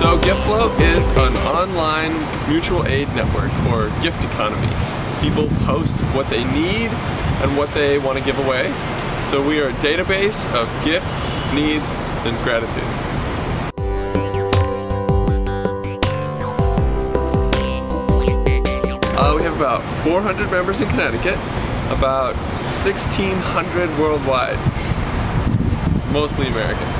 Giftflow is an online mutual aid network or gift economy. People post what they need and what they want to give away. So we are a database of gifts, needs, and gratitude. Uh, we have about 400 members in Connecticut, about 1,600 worldwide, mostly American.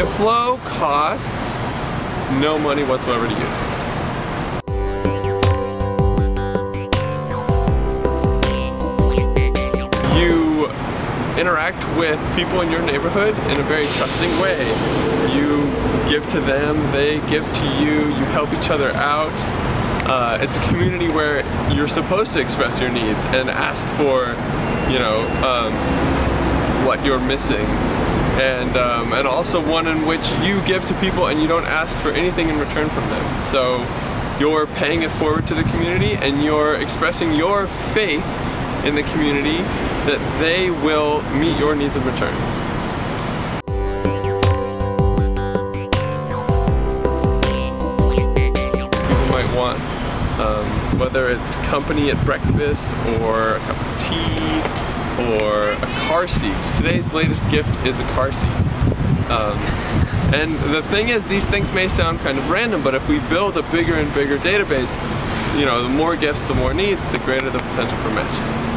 Giftflow costs no money whatsoever to use. You interact with people in your neighborhood in a very trusting way. You give to them, they give to you, you help each other out. Uh, it's a community where you're supposed to express your needs and ask for, you know, um, what you're missing and um, and also one in which you give to people and you don't ask for anything in return from them. So you're paying it forward to the community and you're expressing your faith in the community that they will meet your needs in return. People might want, um, whether it's company at breakfast or a cup of tea or a car seat. Today's latest gift is a car seat. Um, and the thing is, these things may sound kind of random, but if we build a bigger and bigger database, you know, the more gifts, the more needs, the greater the potential for matches.